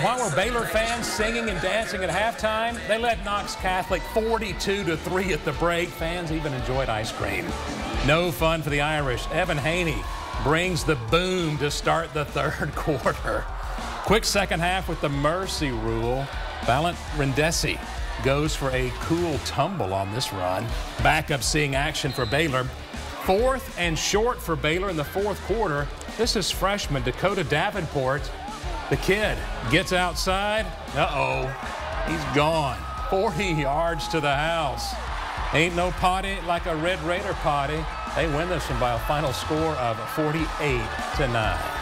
were Baylor fans singing and dancing at halftime? They led Knox Catholic 42 to 3 at the break. Fans even enjoyed ice cream. No fun for the Irish. Evan Haney brings the boom to start the third quarter. Quick second half with the mercy rule. Valent Rendesi goes for a cool tumble on this run. Backup seeing action for Baylor. Fourth and short for Baylor in the fourth quarter. This is freshman Dakota Davenport. The kid gets outside. Uh-oh, he's gone. 40 yards to the house. Ain't no potty like a Red Raider potty. They win this one by a final score of 48 to 9.